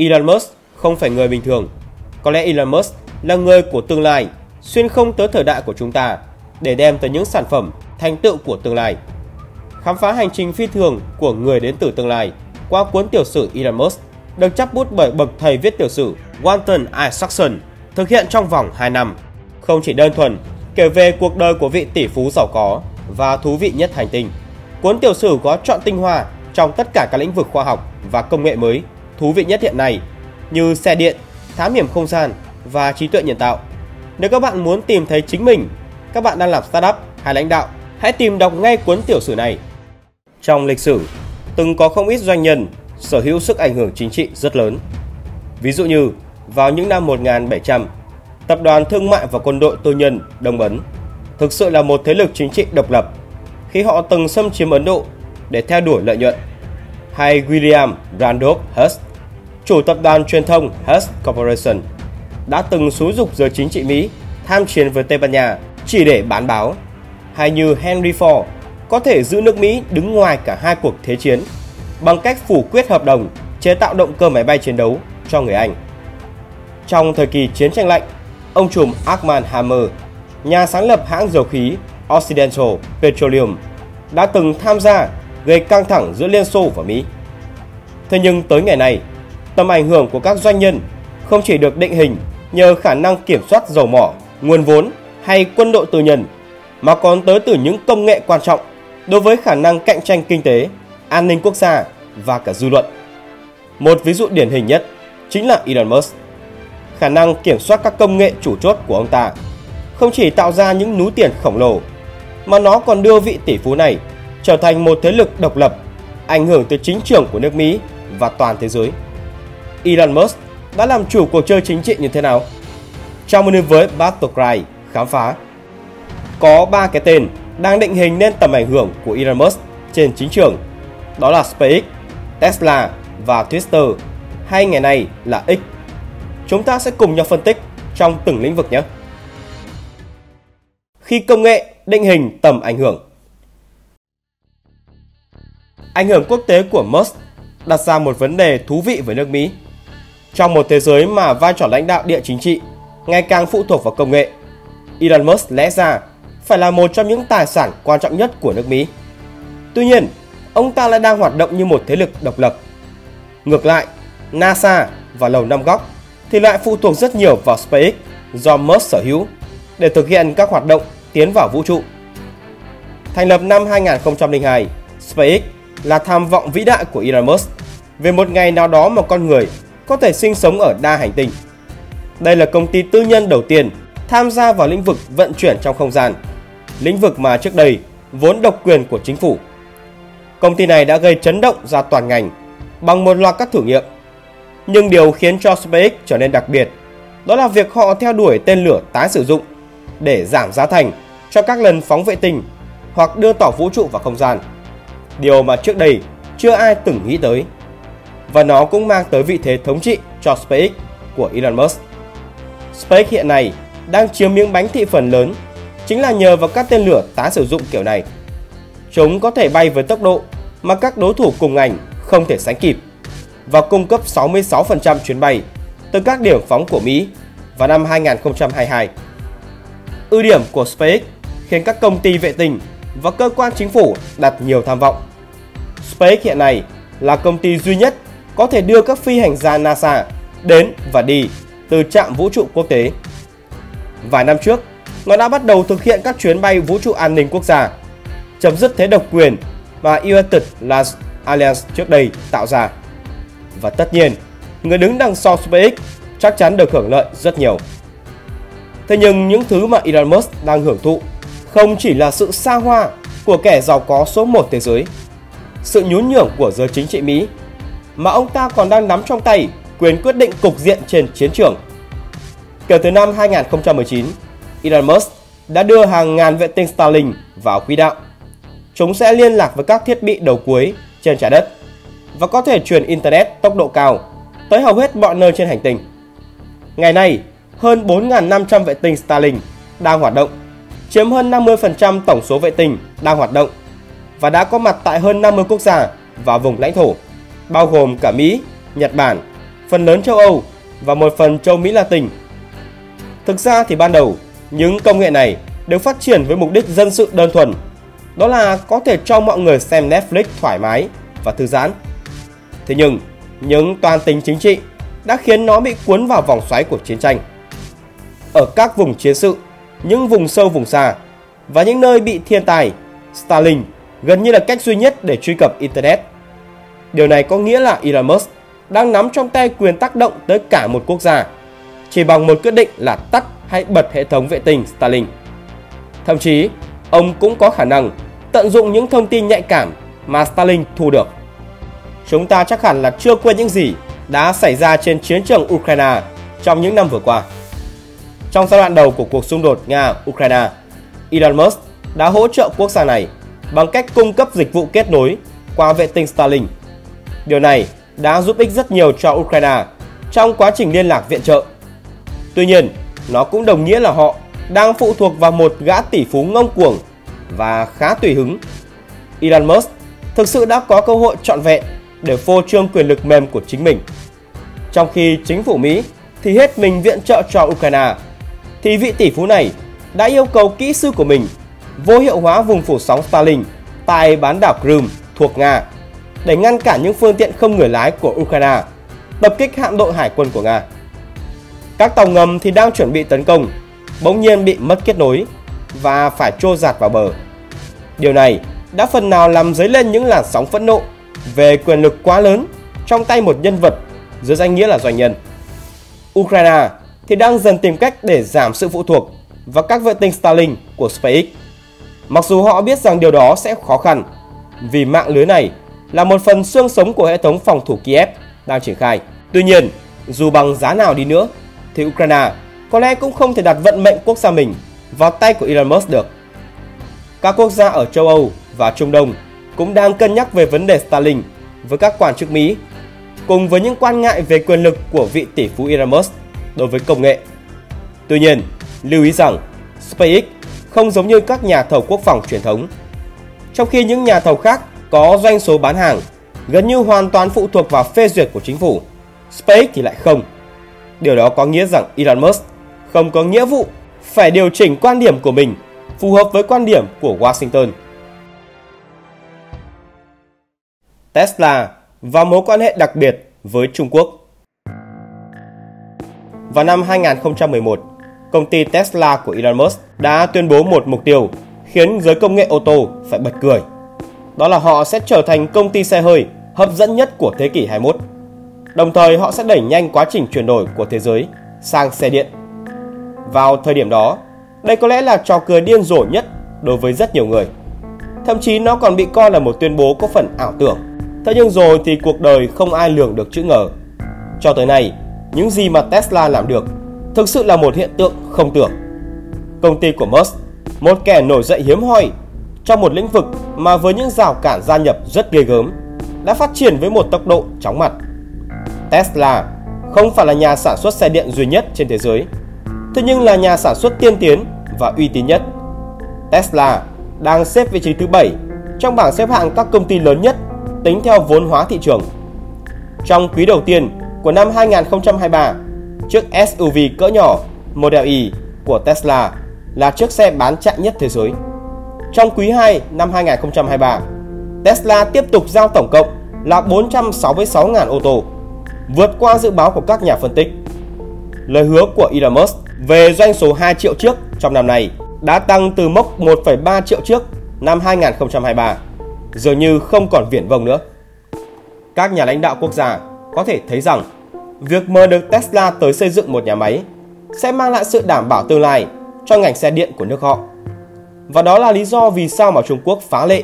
Elon Musk không phải người bình thường. Có lẽ Elon Musk là người của tương lai, xuyên không tới thời đại của chúng ta để đem tới những sản phẩm, thành tựu của tương lai. Khám phá hành trình phi thường của người đến từ tương lai qua cuốn tiểu sử Elon Musk được chắp bút bởi bậc thầy viết tiểu sử Walton Isaacson thực hiện trong vòng 2 năm. Không chỉ đơn thuần kể về cuộc đời của vị tỷ phú giàu có và thú vị nhất hành tinh. Cuốn tiểu sử có chọn tinh hoa trong tất cả các lĩnh vực khoa học và công nghệ mới thú vị nhất hiện nay như xe điện, thám hiểm không gian và trí tuệ nhân tạo. Nếu các bạn muốn tìm thấy chính mình, các bạn đang làm startup hay lãnh đạo, hãy tìm đọc ngay cuốn tiểu sử này. Trong lịch sử, từng có không ít doanh nhân sở hữu sức ảnh hưởng chính trị rất lớn. Ví dụ như vào những năm 1700, tập đoàn thương mại và quân đội tư nhân Đông Ấn thực sự là một thế lực chính trị độc lập khi họ từng xâm chiếm Ấn Độ để theo đuổi lợi nhuận. Hay William Randolph Hearst, chủ tập đoàn truyền thông Hearst Corporation, đã từng xúi dục giới chính trị Mỹ tham chiến với Tây Ban Nha chỉ để bán báo. Hay như Henry Ford có thể giữ nước Mỹ đứng ngoài cả hai cuộc thế chiến bằng cách phủ quyết hợp đồng chế tạo động cơ máy bay chiến đấu cho người Anh. Trong thời kỳ chiến tranh lạnh, ông trùm Armand Hammer, nhà sáng lập hãng dầu khí Occidental Petroleum, đã từng tham gia gây căng thẳng giữa Liên Xô và Mỹ. Thế nhưng tới ngày này tầm ảnh hưởng của các doanh nhân không chỉ được định hình nhờ khả năng kiểm soát dầu mỏ, nguồn vốn hay quân đội tư nhân, mà còn tới từ những công nghệ quan trọng đối với khả năng cạnh tranh kinh tế, an ninh quốc gia và cả dư luận. Một ví dụ điển hình nhất chính là Elon Musk. Khả năng kiểm soát các công nghệ chủ chốt của ông ta không chỉ tạo ra những núi tiền khổng lồ, mà nó còn đưa vị tỷ phú này trở thành một thế lực độc lập, ảnh hưởng tới chính trường của nước Mỹ và toàn thế giới. Elon Musk đã làm chủ cuộc chơi chính trị như thế nào? Trong đến với Battlecry khám phá, có ba cái tên đang định hình nên tầm ảnh hưởng của Elon Musk trên chính trường. Đó là SpaceX, Tesla và Twitter, hay ngày nay là X. Chúng ta sẽ cùng nhau phân tích trong từng lĩnh vực nhé. Khi công nghệ định hình tầm ảnh hưởng Ảnh hưởng quốc tế của Musk đặt ra một vấn đề thú vị với nước Mỹ. Trong một thế giới mà vai trò lãnh đạo địa chính trị ngày càng phụ thuộc vào công nghệ, Elon Musk lẽ ra phải là một trong những tài sản quan trọng nhất của nước Mỹ. Tuy nhiên, ông ta lại đang hoạt động như một thế lực độc lập. Ngược lại, NASA và Lầu Năm Góc thì lại phụ thuộc rất nhiều vào SpaceX do Musk sở hữu để thực hiện các hoạt động tiến vào vũ trụ. Thành lập năm 2002, SpaceX là tham vọng vĩ đại của Elon Musk về một ngày nào đó mà con người có thể sinh sống ở đa hành tinh. Đây là công ty tư nhân đầu tiên tham gia vào lĩnh vực vận chuyển trong không gian, lĩnh vực mà trước đây vốn độc quyền của chính phủ. Công ty này đã gây chấn động ra toàn ngành bằng một loạt các thử nghiệm. Nhưng điều khiến cho SpaceX trở nên đặc biệt đó là việc họ theo đuổi tên lửa tái sử dụng để giảm giá thành cho các lần phóng vệ tinh hoặc đưa tàu vũ trụ vào không gian. Điều mà trước đây chưa ai từng nghĩ tới. Và nó cũng mang tới vị thế thống trị cho SpaceX của Elon Musk. SpaceX hiện nay đang chiếm miếng bánh thị phần lớn, chính là nhờ vào các tên lửa tái sử dụng kiểu này. Chúng có thể bay với tốc độ mà các đối thủ cùng ngành không thể sánh kịp và cung cấp 66% chuyến bay từ các điểm phóng của Mỹ vào năm 2022. Ưu điểm của SpaceX khiến các công ty vệ tinh và cơ quan chính phủ đặt nhiều tham vọng. SpaceX hiện nay là công ty duy nhất có thể đưa các phi hành gia NASA đến và đi từ trạm vũ trụ quốc tế. Vài năm trước, nó đã bắt đầu thực hiện các chuyến bay vũ trụ an ninh quốc gia, chấm dứt thế độc quyền mà United Launch Alliance trước đây tạo ra. Và tất nhiên, người đứng đằng sau SpaceX chắc chắn được hưởng lợi rất nhiều. Thế nhưng những thứ mà Elon Musk đang hưởng thụ không chỉ là sự xa hoa của kẻ giàu có số 1 thế giới, sự nhún nhường của giới chính trị Mỹ, mà ông ta còn đang nắm trong tay quyền quyết định cục diện trên chiến trường. Kể từ năm 2019, Elon Musk đã đưa hàng ngàn vệ tinh Starlink vào quỹ đạo. Chúng sẽ liên lạc với các thiết bị đầu cuối trên trái đất và có thể truyền Internet tốc độ cao tới hầu hết mọi nơi trên hành tinh. Ngày nay, hơn 4.500 vệ tinh Starlink đang hoạt động, chiếm hơn 50% tổng số vệ tinh đang hoạt động và đã có mặt tại hơn 50 quốc gia và vùng lãnh thổ, bao gồm cả Mỹ, Nhật Bản, phần lớn châu Âu và một phần châu Mỹ Latin. Thực ra thì ban đầu, những công nghệ này đều phát triển với mục đích dân sự đơn thuần, đó là có thể cho mọi người xem Netflix thoải mái và thư giãn. Thế nhưng, những toàn tính chính trị đã khiến nó bị cuốn vào vòng xoáy của chiến tranh. Ở các vùng chiến sự, những vùng sâu vùng xa và những nơi bị thiên tai, Starlink gần như là cách duy nhất để truy cập Internet. Điều này có nghĩa là Elon Musk đang nắm trong tay quyền tác động tới cả một quốc gia chỉ bằng một quyết định là tắt hay bật hệ thống vệ tinh Starlink. Thậm chí, ông cũng có khả năng tận dụng những thông tin nhạy cảm mà Starlink thu được. Chúng ta chắc hẳn là chưa quên những gì đã xảy ra trên chiến trường Ukraine trong những năm vừa qua. Trong giai đoạn đầu của cuộc xung đột Nga-Ukraine, Elon Musk đã hỗ trợ quốc gia này bằng cách cung cấp dịch vụ kết nối qua vệ tinh Starlink. Điều này đã giúp ích rất nhiều cho Ukraine trong quá trình liên lạc viện trợ. Tuy nhiên, nó cũng đồng nghĩa là họ đang phụ thuộc vào một gã tỷ phú ngông cuồng và khá tùy hứng. Elon Musk thực sự đã có cơ hội trọn vẹn để phô trương quyền lực mềm của chính mình. Trong khi chính phủ Mỹ thì hết mình viện trợ cho Ukraine, thì vị tỷ phú này đã yêu cầu kỹ sư của mình vô hiệu hóa vùng phủ sóng Starlink tại bán đảo Crimea thuộc Nga để ngăn cản những phương tiện không người lái của Ukraine tập kích hạm đội hải quân của Nga. Các tàu ngầm thì đang chuẩn bị tấn công, bỗng nhiên bị mất kết nối và phải trôi giạt vào bờ. Điều này đã phần nào làm dấy lên những làn sóng phẫn nộ về quyền lực quá lớn trong tay một nhân vật dưới danh nghĩa là doanh nhân. Ukraine thì đang dần tìm cách để giảm sự phụ thuộc vào các vệ tinh Starlink của SpaceX. Mặc dù họ biết rằng điều đó sẽ khó khăn vì mạng lưới này là một phần xương sống của hệ thống phòng thủ Kiev đang triển khai. Tuy nhiên, dù bằng giá nào đi nữa, thì Ukraine có lẽ cũng không thể đặt vận mệnh quốc gia mình vào tay của Elon Musk được. Các quốc gia ở châu Âu và Trung Đông cũng đang cân nhắc về vấn đề Starlink với các quan chức Mỹ, cùng với những quan ngại về quyền lực của vị tỷ phú Elon Musk đối với công nghệ. Tuy nhiên, lưu ý rằng SpaceX không giống như các nhà thầu quốc phòng truyền thống. Trong khi những nhà thầu khác có doanh số bán hàng gần như hoàn toàn phụ thuộc vào phê duyệt của chính phủ, SpaceX thì lại không. Điều đó có nghĩa rằng Elon Musk không có nghĩa vụ phải điều chỉnh quan điểm của mình phù hợp với quan điểm của Washington. Tesla và mối quan hệ đặc biệt với Trung Quốc. Vào năm 2011, công ty Tesla của Elon Musk đã tuyên bố một mục tiêu khiến giới công nghệ ô tô phải bật cười. Đó là họ sẽ trở thành công ty xe hơi hấp dẫn nhất của thế kỷ 21. Đồng thời họ sẽ đẩy nhanh quá trình chuyển đổi của thế giới sang xe điện. Vào thời điểm đó, đây có lẽ là trò cười điên rồ nhất đối với rất nhiều người. Thậm chí nó còn bị coi là một tuyên bố có phần ảo tưởng. Thế nhưng rồi thì cuộc đời không ai lường được chữ ngờ. Cho tới nay, những gì mà Tesla làm được thực sự là một hiện tượng không tưởng. Công ty của Musk, một kẻ nổi dậy hiếm hoi trong một lĩnh vực mà với những rào cản gia nhập rất ghê gớm, đã phát triển với một tốc độ chóng mặt. Tesla không phải là nhà sản xuất xe điện duy nhất trên thế giới, thế nhưng là nhà sản xuất tiên tiến và uy tín nhất. Tesla đang xếp vị trí thứ 7 trong bảng xếp hạng các công ty lớn nhất tính theo vốn hóa thị trường. Trong quý đầu tiên của năm 2023, chiếc SUV cỡ nhỏ Model Y của Tesla là chiếc xe bán chạy nhất thế giới. Trong quý 2 năm 2023, Tesla tiếp tục giao tổng cộng là 466.000 ô tô, vượt qua dự báo của các nhà phân tích. Lời hứa của Elon Musk về doanh số 2 triệu chiếc trong năm nay đã tăng từ mốc 1,3 triệu chiếc năm 2023, dường như không còn viển vông nữa. Các nhà lãnh đạo quốc gia có thể thấy rằng việc mời được Tesla tới xây dựng một nhà máy sẽ mang lại sự đảm bảo tương lai cho ngành xe điện của nước họ. Và đó là lý do vì sao mà Trung Quốc phá lệ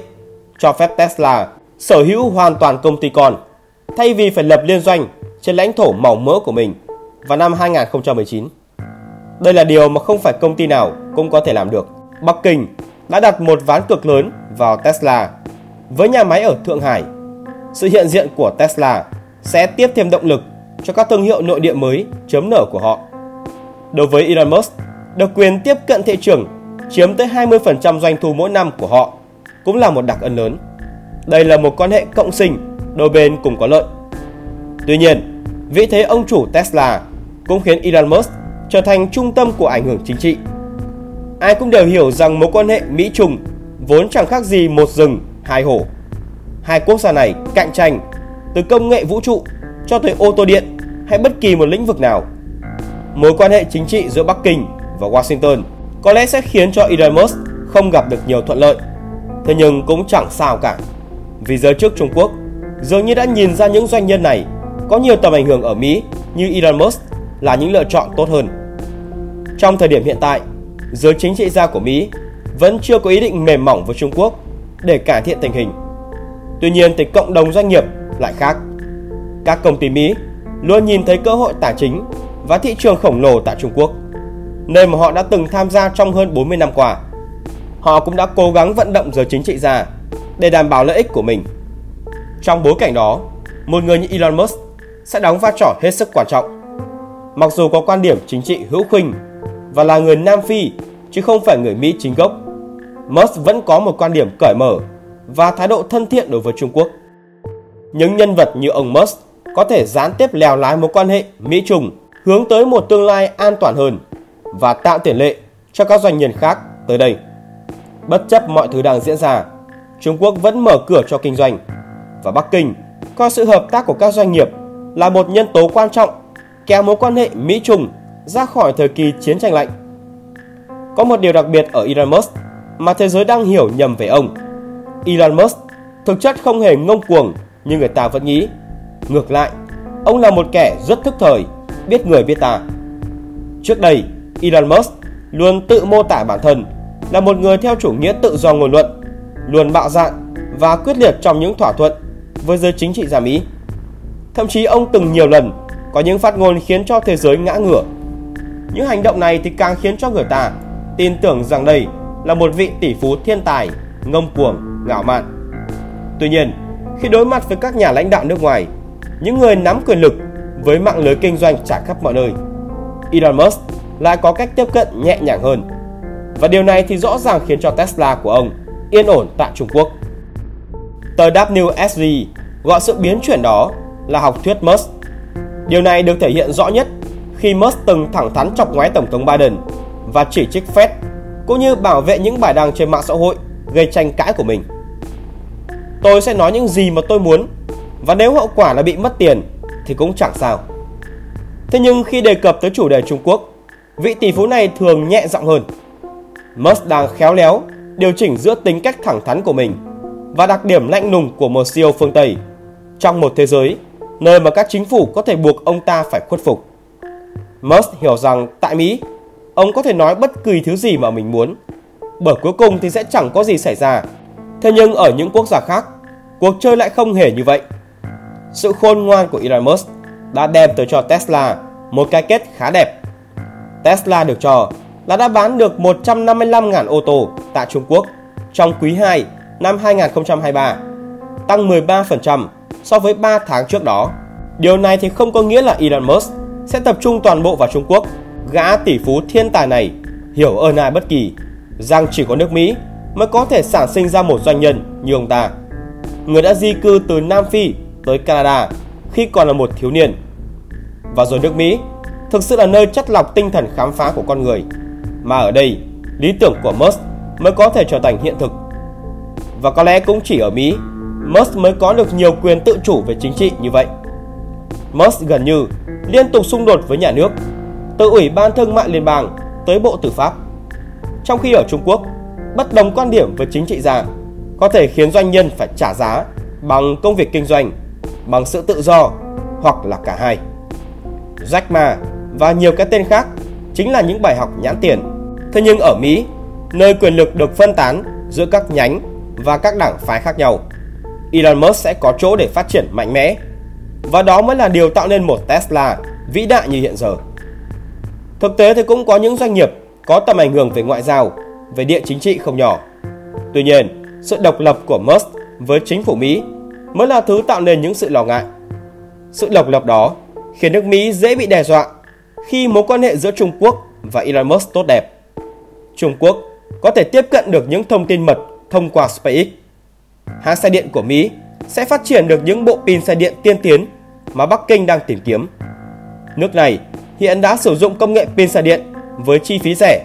cho phép Tesla sở hữu hoàn toàn công ty con thay vì phải lập liên doanh trên lãnh thổ màu mỡ của mình vào năm 2019. Đây là điều mà không phải công ty nào cũng có thể làm được. Bắc Kinh đã đặt một ván cược lớn vào Tesla với nhà máy ở Thượng Hải. Sự hiện diện của Tesla sẽ tiếp thêm động lực cho các thương hiệu nội địa mới chớm nở của họ. Đối với Elon Musk, được quyền tiếp cận thị trường chiếm tới 20% doanh thu mỗi năm của họ cũng là một đặc ân lớn. Đây là một quan hệ cộng sinh, đôi bên cùng có lợi. Tuy nhiên, vị thế ông chủ Tesla cũng khiến Elon Musk trở thành trung tâm của ảnh hưởng chính trị. Ai cũng đều hiểu rằng mối quan hệ Mỹ-Trung vốn chẳng khác gì một rừng, hai hổ. Hai quốc gia này cạnh tranh từ công nghệ vũ trụ cho tới ô tô điện hay bất kỳ một lĩnh vực nào. Mối quan hệ chính trị giữa Bắc Kinh và Washington có lẽ sẽ khiến cho Elon Musk không gặp được nhiều thuận lợi. Thế nhưng cũng chẳng sao cả. Vì giới chức Trung Quốc dường như đã nhìn ra những doanh nhân này có nhiều tầm ảnh hưởng ở Mỹ như Elon Musk là những lựa chọn tốt hơn. Trong thời điểm hiện tại, giới chính trị gia của Mỹ vẫn chưa có ý định mềm mỏng với Trung Quốc để cải thiện tình hình. Tuy nhiên thì cộng đồng doanh nghiệp lại khác. Các công ty Mỹ luôn nhìn thấy cơ hội tài chính và thị trường khổng lồ tại Trung Quốc, nơi mà họ đã từng tham gia trong hơn 40 năm qua. Họ cũng đã cố gắng vận động giới chính trị gia để đảm bảo lợi ích của mình. Trong bối cảnh đó, một người như Elon Musk sẽ đóng vai trò hết sức quan trọng. Mặc dù có quan điểm chính trị hữu khuynh và là người Nam Phi chứ không phải người Mỹ chính gốc, Musk vẫn có một quan điểm cởi mở và thái độ thân thiện đối với Trung Quốc. Những nhân vật như ông Musk có thể gián tiếp lèo lái mối quan hệ Mỹ-Trung hướng tới một tương lai an toàn hơn và tạo tiền lệ cho các doanh nhân khác tới đây. Bất chấp mọi thứ đang diễn ra, Trung Quốc vẫn mở cửa cho kinh doanh và Bắc Kinh coi sự hợp tác của các doanh nghiệp là một nhân tố quan trọng kéo mối quan hệ Mỹ-Trung ra khỏi thời kỳ chiến tranh lạnh. Có một điều đặc biệt ở Elon Musk mà thế giới đang hiểu nhầm về ông. Elon Musk thực chất không hề ngông cuồng như người ta vẫn nghĩ. Ngược lại, ông là một kẻ rất thức thời, biết người biết ta. Trước đây, Elon Musk luôn tự mô tả bản thân là một người theo chủ nghĩa tự do ngôn luận, luôn bạo dạn và quyết liệt trong những thỏa thuận với giới chính trị gia Mỹ. Thậm chí ông từng nhiều lần có những phát ngôn khiến cho thế giới ngã ngửa. Những hành động này thì càng khiến cho người ta tin tưởng rằng đây là một vị tỷ phú thiên tài, ngông cuồng, ngạo mạn. Tuy nhiên, khi đối mặt với các nhà lãnh đạo nước ngoài, những người nắm quyền lực với mạng lưới kinh doanh trải khắp mọi nơi, Elon Musk lại có cách tiếp cận nhẹ nhàng hơn. Và điều này thì rõ ràng khiến cho Tesla của ông yên ổn tại Trung Quốc. Tờ WSG gọi sự biến chuyển đó là học thuyết Musk. Điều này được thể hiện rõ nhất khi Musk từng thẳng thắn chọc ngoái Tổng thống Biden và chỉ trích Fed cũng như bảo vệ những bài đăng trên mạng xã hội gây tranh cãi của mình. Tôi sẽ nói những gì mà tôi muốn và nếu hậu quả là bị mất tiền thì cũng chẳng sao. Thế nhưng khi đề cập tới chủ đề Trung Quốc, vị tỷ phú này thường nhẹ giọng hơn. Musk đang khéo léo điều chỉnh giữa tính cách thẳng thắn của mình và đặc điểm lạnh lùng của một CEO phương Tây trong một thế giới nơi mà các chính phủ có thể buộc ông ta phải khuất phục. Musk hiểu rằng tại Mỹ, ông có thể nói bất kỳ thứ gì mà mình muốn, bởi cuối cùng thì sẽ chẳng có gì xảy ra. Thế nhưng ở những quốc gia khác, cuộc chơi lại không hề như vậy. Sự khôn ngoan của Elon Musk đã đem tới cho Tesla một cái kết khá đẹp. Tesla được cho là đã bán được 155.000 ô tô tại Trung Quốc trong quý 2 năm 2023, tăng 13% so với 3 tháng trước đó. Điều này thì không có nghĩa là Elon Musk sẽ tập trung toàn bộ vào Trung Quốc. Gã tỷ phú thiên tài này hiểu ơn ai bất kỳ rằng chỉ có nước Mỹ mới có thể sản sinh ra một doanh nhân như ông ta. Người đã di cư từ Nam Phi tới Canada khi còn là một thiếu niên. Và rồi nước Mỹ thực sự là nơi chất lọc tinh thần khám phá của con người. Mà ở đây, lý tưởng của Musk mới có thể trở thành hiện thực. Và có lẽ cũng chỉ ở Mỹ, Musk mới có được nhiều quyền tự chủ về chính trị như vậy. Musk gần như liên tục xung đột với nhà nước, từ Ủy ban Thương mại Liên bang tới Bộ Tư pháp. Trong khi ở Trung Quốc, bất đồng quan điểm với chính trị gia có thể khiến doanh nhân phải trả giá bằng công việc kinh doanh, bằng sự tự do hoặc là cả hai. Jack Ma và nhiều cái tên khác chính là những bài học nhãn tiền. Thế nhưng ở Mỹ, nơi quyền lực được phân tán giữa các nhánh và các đảng phái khác nhau, Elon Musk sẽ có chỗ để phát triển mạnh mẽ. Và đó mới là điều tạo nên một Tesla vĩ đại như hiện giờ. Thực tế thì cũng có những doanh nghiệp có tầm ảnh hưởng về ngoại giao, về địa chính trị không nhỏ. Tuy nhiên, sự độc lập của Musk với chính phủ Mỹ mới là thứ tạo nên những sự lo ngại. Sự độc lập đó khiến nước Mỹ dễ bị đe dọa khi mối quan hệ giữa Trung Quốc và Elon Musk tốt đẹp. Trung Quốc có thể tiếp cận được những thông tin mật thông qua SpaceX. Hãng xe điện của Mỹ sẽ phát triển được những bộ pin xe điện tiên tiến mà Bắc Kinh đang tìm kiếm. Nước này hiện đã sử dụng công nghệ pin xe điện với chi phí rẻ,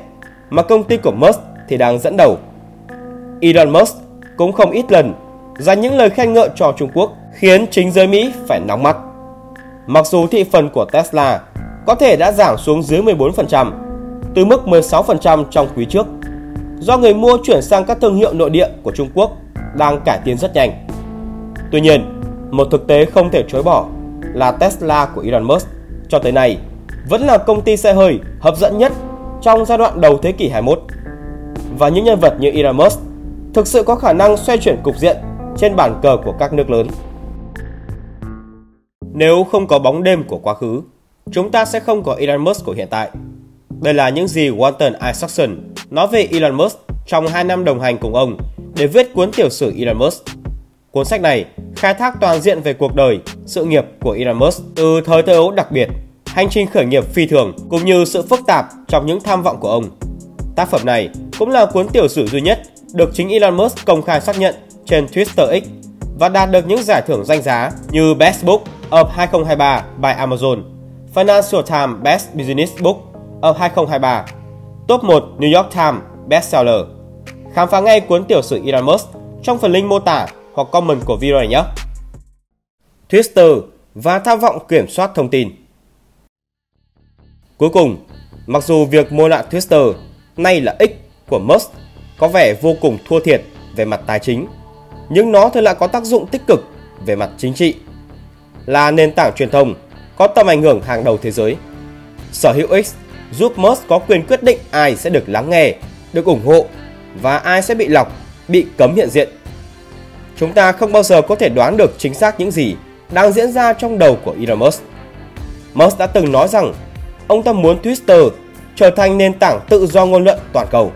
mà công ty của Musk thì đang dẫn đầu. Elon Musk cũng không ít lần dành những lời khen ngợi cho Trung Quốc khiến chính giới Mỹ phải nóng mắt. Mặc dù thị phần của Tesla có thể đã giảm xuống dưới 14%, từ mức 16% trong quý trước, do người mua chuyển sang các thương hiệu nội địa của Trung Quốc đang cải tiến rất nhanh. Tuy nhiên, một thực tế không thể chối bỏ là Tesla của Elon Musk cho tới nay vẫn là công ty xe hơi hấp dẫn nhất trong giai đoạn đầu thế kỷ 21. Và những nhân vật như Elon Musk thực sự có khả năng xoay chuyển cục diện trên bàn cờ của các nước lớn. Nếu không có bóng đêm của quá khứ, chúng ta sẽ không có Elon Musk của hiện tại. Đây là những gì Walter Isaacson nói về Elon Musk trong 2 năm đồng hành cùng ông để viết cuốn tiểu sử Elon Musk. Cuốn sách này khai thác toàn diện về cuộc đời, sự nghiệp của Elon Musk từ thời thơ ấu đặc biệt, hành trình khởi nghiệp phi thường cũng như sự phức tạp trong những tham vọng của ông. Tác phẩm này cũng là cuốn tiểu sử duy nhất được chính Elon Musk công khai xác nhận trên Twitter X và đạt được những giải thưởng danh giá như Best Book of 2023 by Amazon, Financial Times Best Business Book of 2023, Top 1 New York Times Bestseller. Khám phá ngay cuốn tiểu sử Elon Musk trong phần link mô tả hoặc comment của video này nhé. Twitter và tham vọng kiểm soát thông tin. Cuối cùng, mặc dù việc mua lại Twitter nay là X của Musk có vẻ vô cùng thua thiệt về mặt tài chính, nhưng nó thì lại có tác dụng tích cực về mặt chính trị. Là nền tảng truyền thông có tầm ảnh hưởng hàng đầu thế giới. Sở hữu X giúp Musk có quyền quyết định ai sẽ được lắng nghe, được ủng hộ và ai sẽ bị lọc, bị cấm hiện diện. Chúng ta không bao giờ có thể đoán được chính xác những gì đang diễn ra trong đầu của Elon Musk. Musk đã từng nói rằng ông ta muốn Twitter trở thành nền tảng tự do ngôn luận toàn cầu.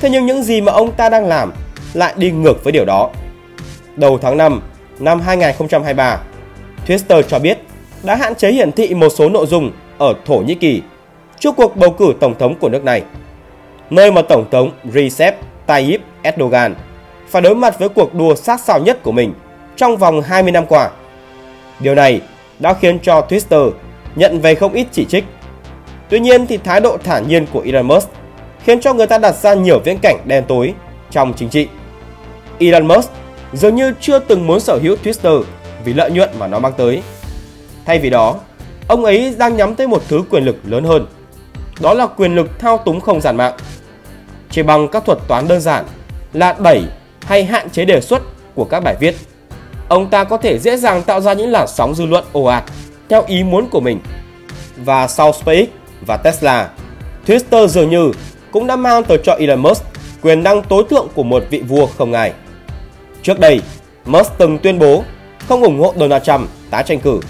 Thế nhưng những gì mà ông ta đang làm lại đi ngược với điều đó. Đầu tháng 5 năm 2023, Twitter cho biết đã hạn chế hiển thị một số nội dung ở Thổ Nhĩ Kỳ trước cuộc bầu cử tổng thống của nước này, nơi mà Tổng thống Recep Tayyip Erdogan phải đối mặt với cuộc đua sát sao nhất của mình trong vòng 20 năm qua. Điều này đã khiến cho Twitter nhận về không ít chỉ trích. Tuy nhiên thì thái độ thản nhiên của Elon Musk khiến cho người ta đặt ra nhiều viễn cảnh đen tối trong chính trị. Elon Musk dường như chưa từng muốn sở hữu Twitter vì lợi nhuận mà nó mang tới. Thay vì đó, ông ấy đang nhắm tới một thứ quyền lực lớn hơn. Đó là quyền lực thao túng không gian mạng. Chỉ bằng các thuật toán đơn giản là đẩy hay hạn chế đề xuất của các bài viết, ông ta có thể dễ dàng tạo ra những làn sóng dư luận ồ ạt theo ý muốn của mình. Và sau SpaceX và Tesla, Twitter dường như cũng đã mang tới cho Elon Musk quyền năng tối thượng của một vị vua không ai. Trước đây, Musk từng tuyên bố không ủng hộ Donald Trump tái tranh cử.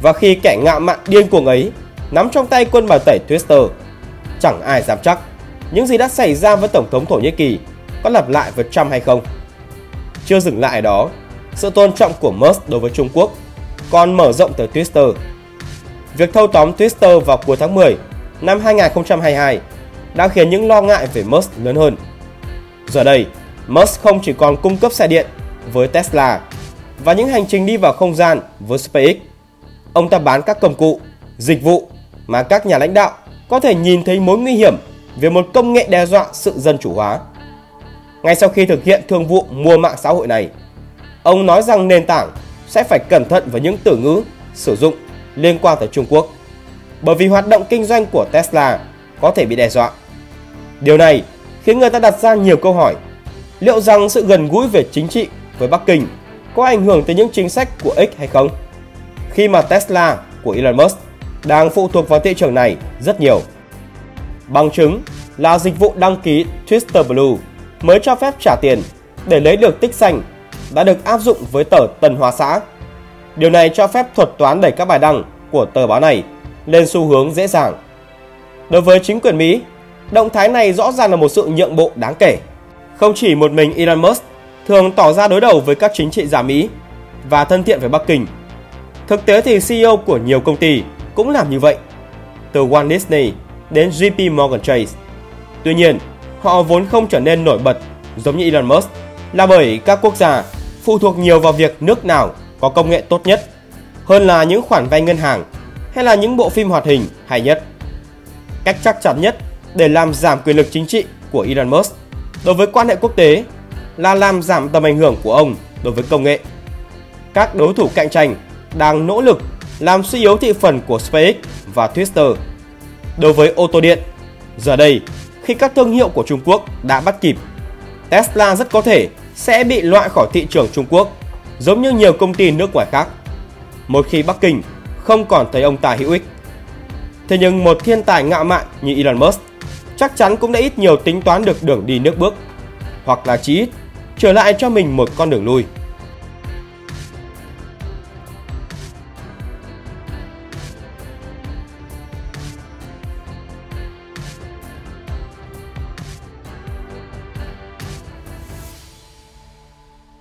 Và khi kẻ ngạo mạn điên cuồng ấy nắm trong tay quân bài tẩy Twitter, chẳng ai dám chắc những gì đã xảy ra với Tổng thống Thổ Nhĩ Kỳ có lặp lại với Trump hay không. Chưa dừng lại đó, sự tôn trọng của Musk đối với Trung Quốc còn mở rộng tới Twitter. Việc thâu tóm Twitter vào cuối tháng 10 năm 2022 đã khiến những lo ngại về Musk lớn hơn. Giờ đây, Musk không chỉ còn cung cấp xe điện với Tesla và những hành trình đi vào không gian với SpaceX. Ông ta bán các công cụ, dịch vụ mà các nhà lãnh đạo có thể nhìn thấy mối nguy hiểm về một công nghệ đe dọa sự dân chủ hóa. Ngay sau khi thực hiện thương vụ mua mạng xã hội này, ông nói rằng nền tảng sẽ phải cẩn thận với những từ ngữ sử dụng liên quan tới Trung Quốc bởi vì hoạt động kinh doanh của Tesla có thể bị đe dọa. Điều này khiến người ta đặt ra nhiều câu hỏi. Liệu rằng sự gần gũi về chính trị với Bắc Kinh có ảnh hưởng tới những chính sách của X hay không? Khi mà Tesla của Elon Musk đang phụ thuộc vào thị trường này rất nhiều. Bằng chứng là dịch vụ đăng ký Twitter Blue mới cho phép trả tiền để lấy được tích xanh đã được áp dụng với tờ Tân Hoa Xã. Điều này cho phép thuật toán đẩy các bài đăng của tờ báo này lên xu hướng dễ dàng. Đối với chính quyền Mỹ, động thái này rõ ràng là một sự nhượng bộ đáng kể. Không chỉ một mình Elon Musk thường tỏ ra đối đầu với các chính trị gia Mỹ và thân thiện với Bắc Kinh. Thực tế thì CEO của nhiều công ty cũng làm như vậy, từ Walt Disney đến JP Morgan Chase. Tuy nhiên, họ vốn không trở nên nổi bật giống như Elon Musk là bởi các quốc gia phụ thuộc nhiều vào việc nước nào có công nghệ tốt nhất. hơn là những khoản vay ngân hàng hay là những bộ phim hoạt hình hay nhất. Cách chắc chắn nhất để làm giảm quyền lực chính trị của Elon Musk đối với quan hệ quốc tế là làm giảm tầm ảnh hưởng của ông đối với công nghệ. Các đối thủ cạnh tranh đang nỗ lực làm suy yếu thị phần của SpaceX và Twitter. Đối với ô tô điện, giờ đây khi các thương hiệu của Trung Quốc đã bắt kịp, Tesla rất có thể sẽ bị loại khỏi thị trường Trung Quốc giống như nhiều công ty nước ngoài khác. Một khi Bắc Kinh không còn thấy ông ta hữu ích. Thế nhưng một thiên tài ngạo mạn như Elon Musk chắc chắn cũng đã ít nhiều tính toán được đường đi nước bước hoặc là chí ít trở lại cho mình một con đường lui.